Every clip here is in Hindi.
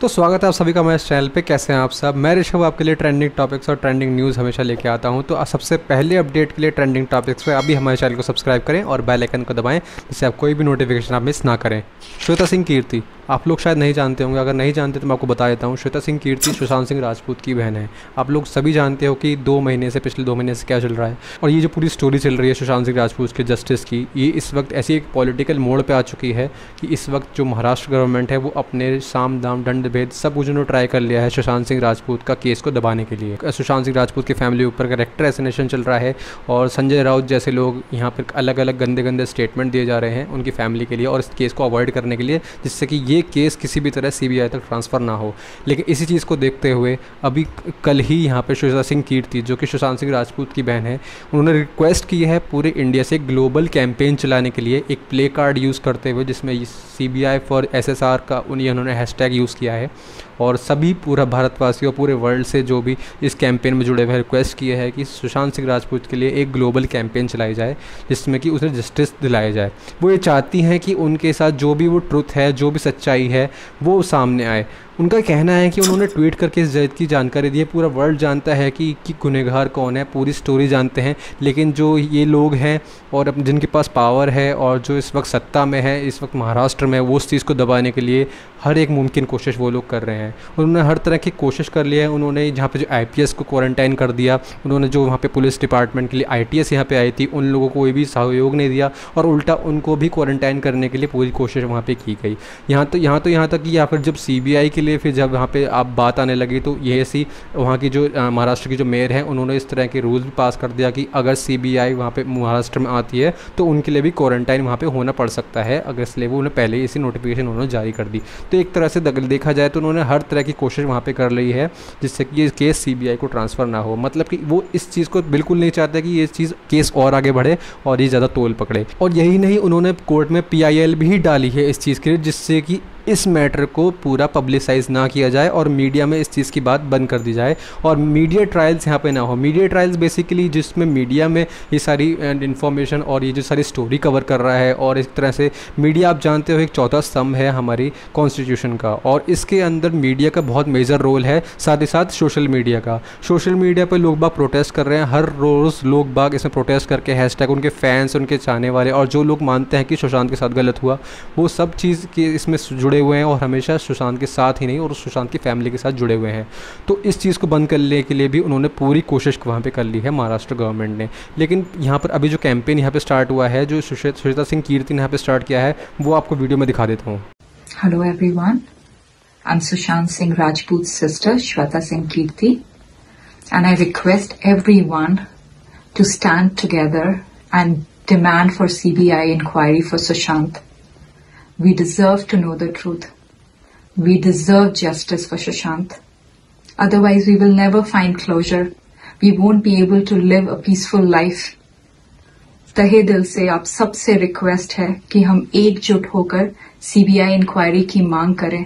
तो स्वागत है आप सभी का हमारे चैनल पे। कैसे हैं आप सब? मैं ऋषभ आपके लिए ट्रेंडिंग टॉपिक्स और ट्रेंडिंग न्यूज़ हमेशा लेके आता हूँ। तो सबसे पहले अपडेट के लिए ट्रेंडिंग टॉपिक्स पे अभी हमारे चैनल को सब्सक्राइब करें और बेल आइकन को दबाएँ, जिससे आप कोई भी नोटिफिकेशन आप मिस ना करें। श्वेता सिंह, कीर्ति। आप लोग शायद नहीं जानते होंगे, अगर नहीं जानते तो मैं आपको बता देता हूँ, श्वेता सिंह कीर्ति, सुशांत सिंह राजपूत की बहन है। आप लोग सभी जानते हो कि दो महीने से, पिछले दो महीने से क्या चल रहा है? और ये जो पूरी स्टोरी चल रही है सुशांत सिंह राजपूत के जस्टिस की, ये इस वक्त ऐसी एक पॉलिटिकल मोड़ पर आ चुकी है कि इस वक्त जो महाराष्ट्र गवर्नमेंट है, वो अपने साम, दाम, दंड, भेद सब कुछ उन्होंने ट्राई कर लिया है सुशांत सिंह राजपूत का केस को दबाने के लिए। सुशांत सिंह राजपूत की फैमिली ऊपर करेक्टर एसनेशन चल रहा है और संजय राउत जैसे लोग यहाँ पर अलग अलग गंदे गंदे स्टेटमेंट दिए जा रहे हैं उनकी फैमिली के लिए और इस केस को अवॉइड करने के लिए, जिससे कि ये केस किसी भी तरह सीबीआई तक ट्रांसफ़र ना हो। लेकिन इसी चीज़ को देखते हुए अभी कल ही यहाँ पर सुशांत सिंह कीर्ति, जो कि सुशांत सिंह राजपूत की बहन है, उन्होंने रिक्वेस्ट की है पूरे इंडिया से ग्लोबल कैंपेन चलाने के लिए एक प्ले कार्ड यूज़ करते हुए, जिसमें C B I for S S R का उन्हें उन्होंने हैशटैग यूज़ किया है। और सभी पूरा भारतवासी और पूरे वर्ल्ड से जो भी इस कैंपेन में जुड़े हुए रिक्वेस्ट किए हैं कि सुशांत सिंह राजपूत के लिए एक ग्लोबल कैंपेन चलाई जाए, जिसमें कि उसे जस्टिस दिलाया जाए। वो ये चाहती हैं कि उनके साथ जो भी वो ट्रुथ है, जो भी सच्चाई है, वो सामने आए। उनका कहना है कि उन्होंने ट्वीट करके इस जैद की जानकारी दी है। पूरा वर्ल्ड जानता है कि, कि गुनहगार कौन है पूरी स्टोरी जानते हैं। लेकिन जो ये लोग हैं और जिनके पास पावर है और जो इस वक्त सत्ता में है इस वक्त महाराष्ट्र में वो उस चीज़ को दबाने के लिए हर एक मुमकिन कोशिश वो लोग कर रहे हैं। उन्होंने हर तरह की कोशिश कर लिया है। उन्होंने जहाँ पे जो आईपीएस को क्वारंटाइन कर दिया उन्होंने जो वहाँ पे पुलिस डिपार्टमेंट के लिए आई टी यहाँ पे आई थी उन लोगों को कोई भी सहयोग नहीं दिया और उल्टा उनको भी क्वारंटाइन करने के लिए पूरी कोशिश वहाँ पर की गई। यहाँ तो यहाँ तो यहाँ तक कि या फिर जब सीबीआई के लिए फिर जब वहाँ पे आप बात आने लगी तो ये ऐसी वहाँ की जो महाराष्ट्र की जो मेयर हैं, उन्होंने इस तरह के रूल्स भी पास कर दिया कि अगर सी बी आई वहाँ पर महाराष्ट्र में आती है तो उनके लिए भी क्वारंटाइन वहाँ पर होना पड़ सकता है, अगर इसलिए वो उन्हें पहले ही इसी नोटिफिकेशन उन्होंने जारी कर दी। तो एक तरह से दगल देखा जाए तो उन्होंने हर तरह की कोशिश वहाँ पर कर ली है, जिससे कि ये केस सीबीआई को ट्रांसफ़र ना हो। मतलब कि वो इस चीज़ को बिल्कुल नहीं चाहते कि ये चीज़ केस और आगे बढ़े और ये ज़्यादा तोल पकड़े। और यही नहीं, उन्होंने कोर्ट में पीआईएल भी डाली है इस चीज़ के लिए, जिससे कि इस मैटर को पूरा पब्लिसाइज ना किया जाए और मीडिया में इस चीज़ की बात बंद कर दी जाए। और मीडिया ट्रायल्स यहाँ पे ना हो। मीडिया ट्रायल्स बेसिकली जिसमें मीडिया में ये सारी इन्फॉर्मेशन और ये जो सारी स्टोरी कवर कर रहा है और इस तरह से मीडिया आप जानते हो एक चौथा स्तंभ है हमारी कॉन्स्टिट्यूशन का। और इसके अंदर मीडिया का बहुत मेजर रोल है, साथ ही साथ सोशल मीडिया का। सोशल मीडिया पर लोग बाग प्रोटेस्ट कर रहे हैं। हर रोज़ लोग बाग इसमें प्रोटेस्ट करके हैशटैग उनके फैंस, उनके चाहने वाले और जो लोग मानते हैं कि सुशांत के साथ गलत हुआ, वो सब चीज़ के इसमें जुड़े हुए हैं और हमेशा सुशांत के साथ ही नहीं और सुशांत की फैमिली के साथ जुड़े हुए हैं। तो इस चीज़ को बंद करने के लिए भी उन्होंने पूरी कोशिश वहाँ पर कर ली है महाराष्ट्र गवर्नमेंट ने। लेकिन यहाँ पर अभी जो कैंपेन यहाँ पर स्टार्ट हुआ है जो सुश्वेता सिंह कीर्ति ने यहाँ पर स्टार्ट किया है वो आपको वीडियो में दिखा देता हूँ। Hello everyone I'm Sushant Singh Rajput's sister, Shweta Singh Kirti, and I request everyone to stand together and demand for CBI inquiry for Sushant. We deserve to know the truth. We deserve justice for Shashant. Otherwise, we will never find closure. We won't be able to live a peaceful life. तहे दिल से आप सबसे रिक्वेस्ट है कि हम एकजुट होकर सीबीआई इंक्वायरी की मांग करें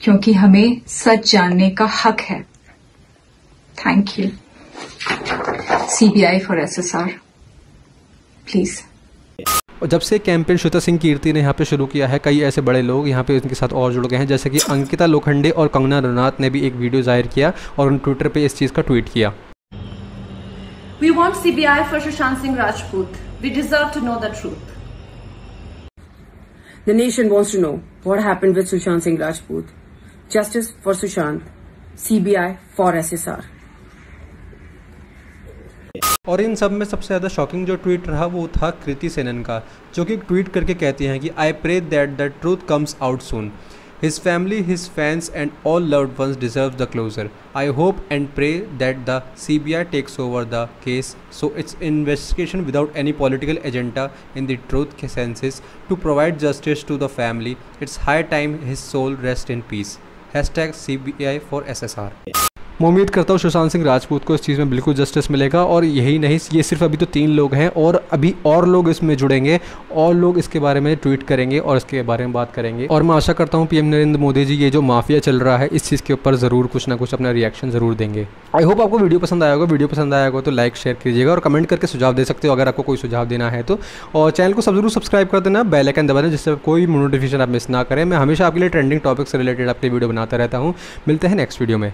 क्योंकि हमें सच जानने का हक है thank you CBI for SSR please और जब से कैंपेन श्वेता सिंह कीर्ति ने यहाँ पे शुरू किया है कई ऐसे बड़े लोग यहाँ पे उनके साथ और जुड़ गए हैं जैसे कि अंकिता लोखंडे और कंगना रनौत ने भी एक वीडियो ज़ाहिर किया और उन ट्विटर पे इस चीज़ का ट्वीट किया। We want C for Sushant Singh Rajput with Sushant Singh Rajput justice for Sushant CBI for S S R और इन सब में सबसे ज़्यादा शॉकिंग जो ट्वीट रहा वो था कृति सेनन का, जो कि ट्वीट करके कहती हैं कि I pray that the truth comes out soon his family his fans and all loved ones deserve the closure I hope and pray that the C B I takes over the case so its investigation without any political agenda in the truth के senses to provide justice to the family it's high time his soul rest in peace hash मैं उम्मीद करता हूँ सुशांत सिंह राजपूत को इस चीज़ में बिल्कुल जस्टिस मिलेगा और यही नहीं, ये सिर्फ़ अभी तो तीन लोग हैं और अभी और लोग इसमें जुड़ेंगे और लोग इसके बारे में ट्वीट करेंगे और इसके बारे में बात करेंगे। और मैं आशा करता हूँ पीएम नरेंद्र मोदी जी, ये जो माफिया चल रहा है, इस चीज़ के ऊपर ज़रूर कुछ ना कुछ अपना रिएक्शन ज़रूर देंगे। आई होप आपको वीडियो पसंद आया होगा। वीडियो पसंद आया होगा तो लाइक शेयर कीजिएगा और कमेंट करके सुझाव दे सकते हो अगर आपको कोई सुझाव देना है तो। और चैनल को सब ज़रूर सब्सक्राइब कर देना बेल आइकन दबा दें जिससे कोई नोटिफिकेशन आप मिस ना करें। मैं हमेशा आपके लिए ट्रेंडिंग टॉपिक से रिलेटेड आपके वीडियो बनाता रहता हूँ। मिलते हैं नेक्स्ट वीडियो में।